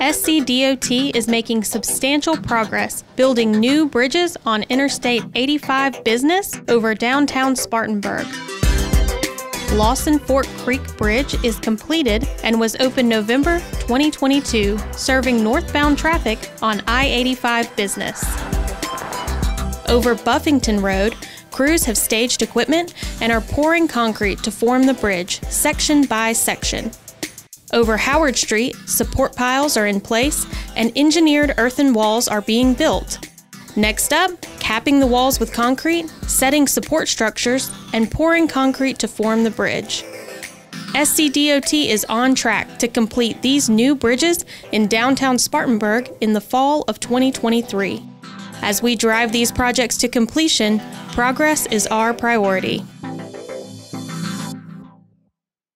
SCDOT is making substantial progress building new bridges on Interstate 85 business over downtown Spartanburg. Lawson Fork Creek Bridge is completed and was opened November 2022, serving northbound traffic on I 85 business. Over Buffington Road, crews have staged equipment and are pouring concrete to form the bridge, section by section. Over Howard Street, support piles are in place and engineered earthen walls are being built. Next up, capping the walls with concrete, setting support structures, and pouring concrete to form the bridge. SCDOT is on track to complete these new bridges in downtown Spartanburg in the fall of 2023. As we drive these projects to completion, progress is our priority.